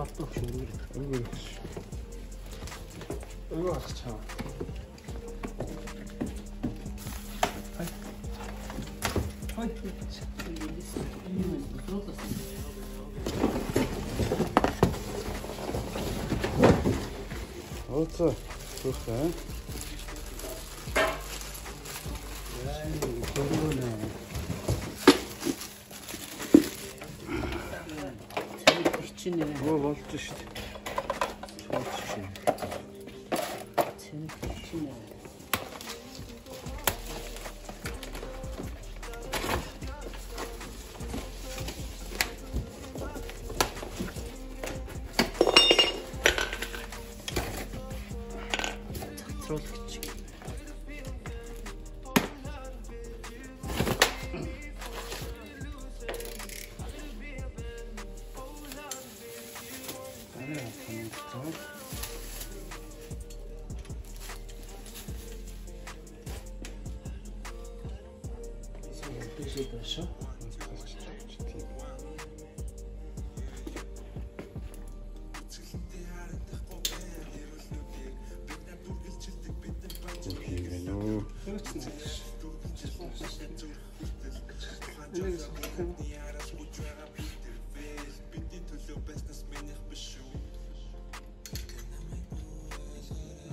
밥도 주는 얼굴 여기 와서 참 아이 Вот, слушай, а? Чинь Оо болж шүү дээ. Болж шүү. Цэнх чинь Цогцруулагч. Арай хэмжээ. Бишээ дэшо. Үгүй гэнэ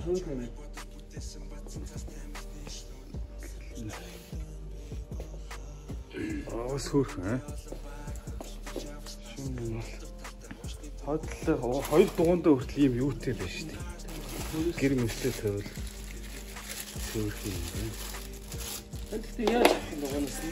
үү. Хөнгөн. Аа сүрхэн. Шинэ хотлоо хоёр дугуйдаа хүртэл ийм юутэй байж шүү дээ. Гэр мөстэй тавил. Сүрхэн юм байна. Тэгэхдээ яаж авах юм бэ?